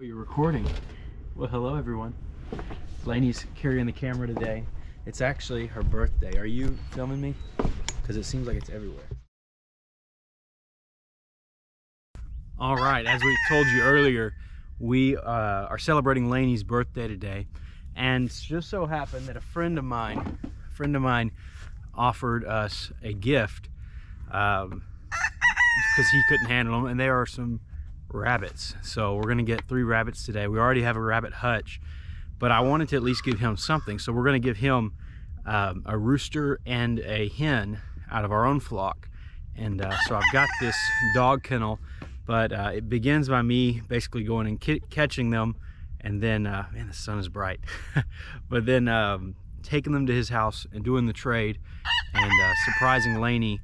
Oh, you're recording. Well, hello everyone. Laney's carrying the camera today. It's actually her birthday. Are you filming me? Because it seems like it's everywhere. All right, as we told you earlier, we uh, are celebrating Laney's birthday today. And just so happened that a friend of mine, a friend of mine offered us a gift um, because he couldn't handle them. And there are some rabbits. So we're gonna get three rabbits today. We already have a rabbit hutch, but I wanted to at least give him something. So we're gonna give him um, a rooster and a hen out of our own flock. And uh, so I've got this dog kennel, but uh, it begins by me basically going and catching them and then, uh, man, the sun is bright. but then um, taking them to his house and doing the trade and uh, surprising Laney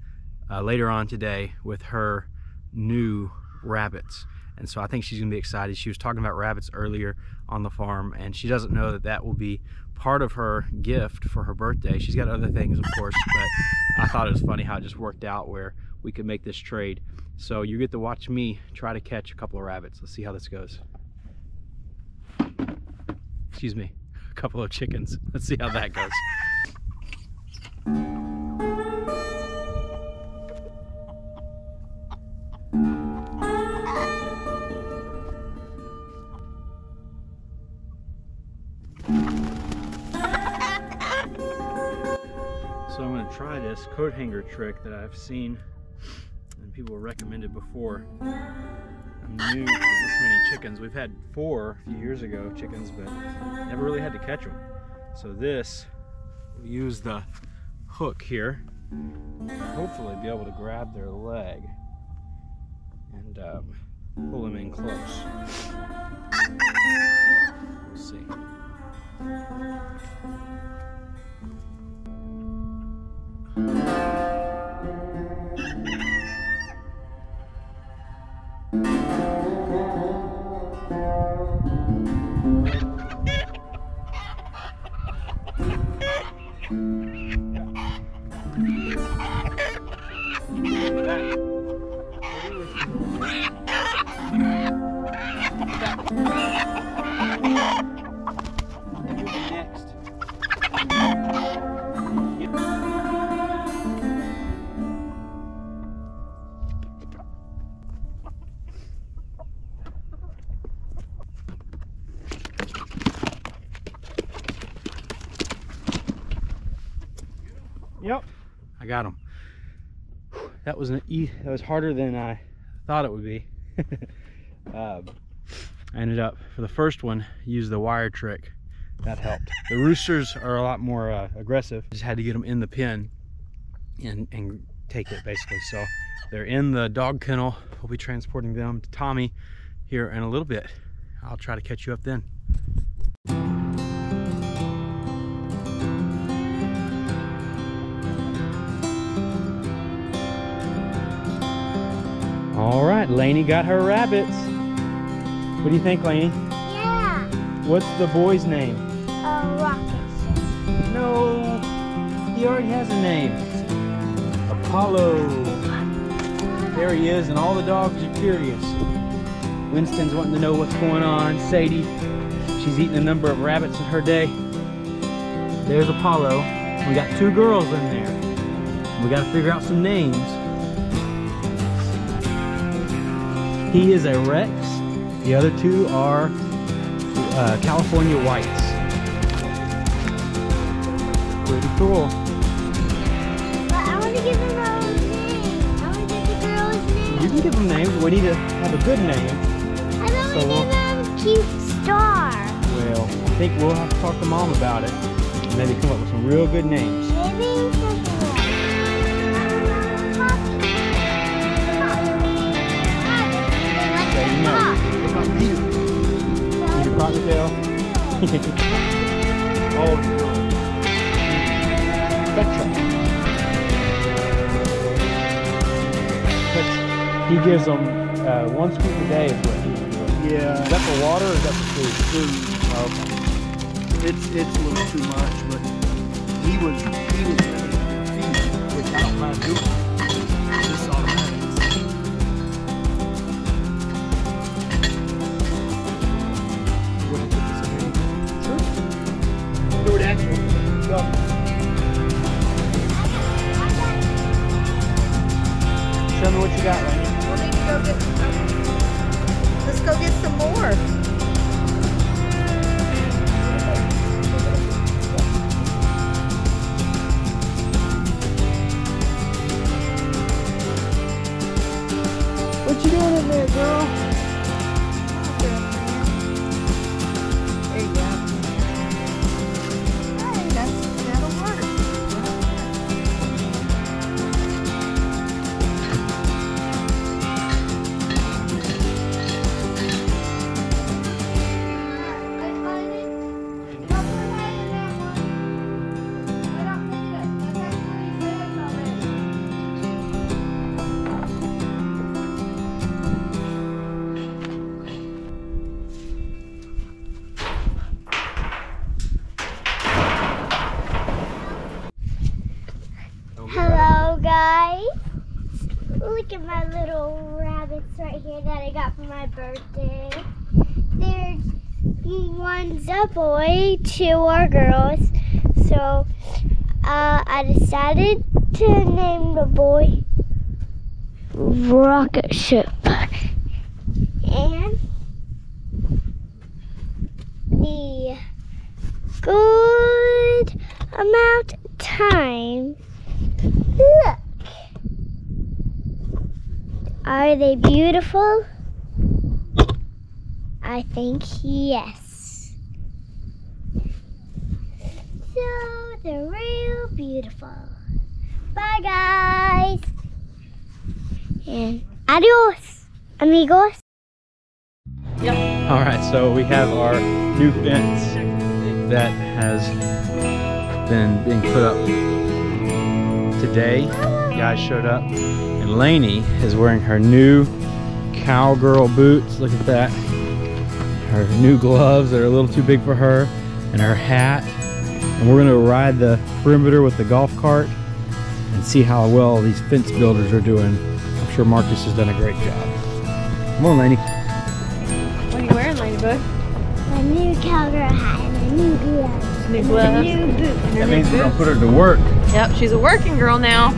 uh, later on today with her new rabbits and so I think she's gonna be excited. She was talking about rabbits earlier on the farm and she doesn't know that that will be part of her gift for her birthday. She's got other things of course, but I thought it was funny how it just worked out where we could make this trade. So you get to watch me try to catch a couple of rabbits. Let's see how this goes. Excuse me, a couple of chickens. Let's see how that goes. Try this coat hanger trick that I've seen and people recommended before. I'm new to this many chickens. We've had four a few years ago chickens, but never really had to catch them. So this, we use the hook here, hopefully be able to grab their leg and um, pull them in close. We'll see. Yep, I got them. That was an e. That was harder than I thought it would be. um, I ended up for the first one use the wire trick. That helped. The roosters are a lot more uh, aggressive. Just had to get them in the pen and and take it basically. So they're in the dog kennel. We'll be transporting them to Tommy here in a little bit. I'll try to catch you up then. All right, Laney got her rabbits. What do you think, Laney? Yeah. What's the boy's name? A rocket. No, he already has a name. Apollo. There he is, and all the dogs are curious. Winston's wanting to know what's going on. Sadie, she's eating a number of rabbits in her day. There's Apollo. We got two girls in there. We got to figure out some names. He is a Rex. The other two are uh, California Whites. Pretty cool. But I want to give them a. I want to give the girl's name. You can give them names. We need to have a good name. I want So to give them cute star. Well, I think we'll have to talk to mom about it. and Maybe come up with some real good names. Maybe oh, no. Petra. Petra. He gives them uh, one scoop a day is what he Is Yeah, Is that for water or is that for food? food. Oh, okay. It's it's a little too much, but he was he was ready to feed, which I don't mind doing. Just automatic. Show me what you got, Randy. We'll need to go get some. Let's go get some more. What you doing in there, girl? At my little rabbits right here that I got for my birthday. There's one's a boy, two are girls. So uh, I decided to name the boy Rocket Ship. And the good amount of time. Look. Are they beautiful? I think yes. So they're real beautiful. Bye guys. And adios, amigos. Yep. All right, so we have our new fence that has been being put up today. Guys showed up, and Laney is wearing her new cowgirl boots. Look at that. Her new gloves that are a little too big for her, and her hat. And we're gonna ride the perimeter with the golf cart and see how well these fence builders are doing. I'm sure Marcus has done a great job. Come on, Laney. What are you wearing, Ladybug? My new cowgirl hat and a new gloves. New gloves. New boots. That means we're gonna put her to work. Yep, she's a working girl now.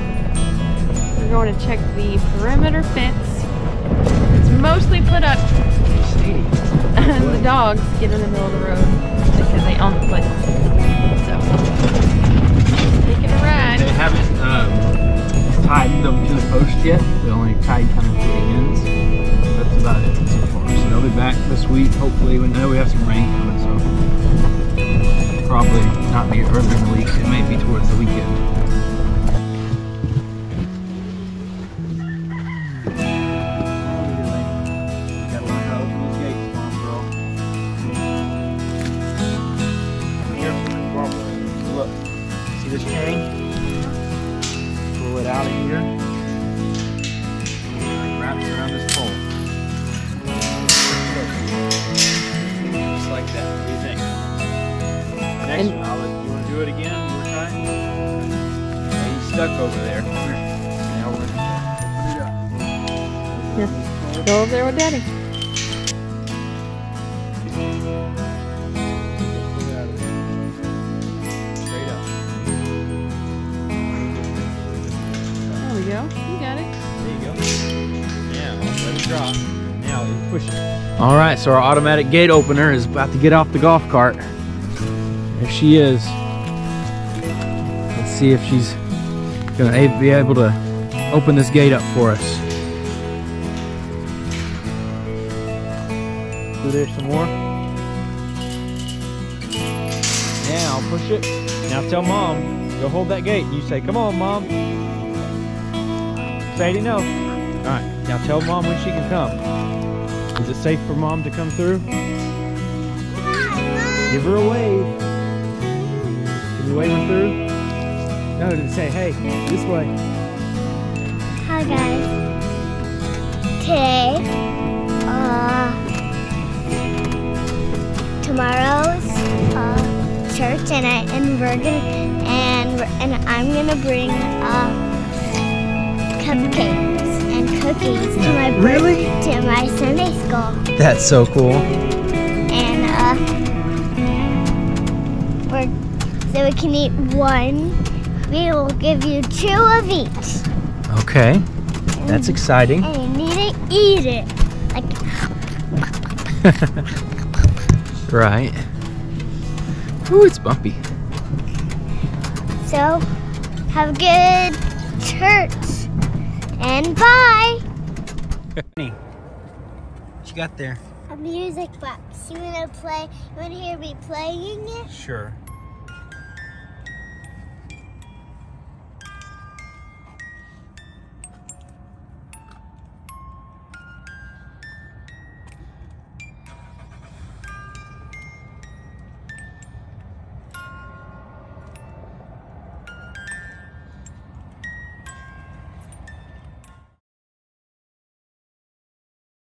We're going to check the perimeter fence. It's mostly put up and the dogs get in the middle of the road because they own the place. So, taking a They haven't um, tied them to the post yet. They only tied kind of to the ends. That's about it so far. So they'll be back this week, hopefully. We know we have some rain coming, so probably not be early in the week. It may be towards the weekend. I'll let you want to do it again one more time. Yeah, he's stuck over there. Come here. Now we're gonna open it up. Go over there with Daddy. Pull it out of there. Straight up. There we go. You got it. There you go. Now, let it drop. Now, push it. All right, so our automatic gate opener is about to get off the golf cart. There she is. Let's see if she's gonna be able to open this gate up for us. Do there some more. Now push it. Now tell mom. Go hold that gate. You say, "Come on, mom." Sadie, no. All right. Now tell mom when she can come. Is it safe for mom to come through? Give her a wave. Can you wave her through? No, to say, hey, this way. Hi guys. Today, uh, tomorrow's uh, church, and I and we're gonna and and I'm gonna bring uh, cupcakes and cookies to my Really? to my Sunday school, That's so cool. So we can eat one. We will give you two of each. Okay. That's exciting. And you need to eat it. Like, right. Ooh, it's bumpy. so, have a good church. And bye. What you got there? A music box. You wanna play? You wanna hear me playing it? Sure.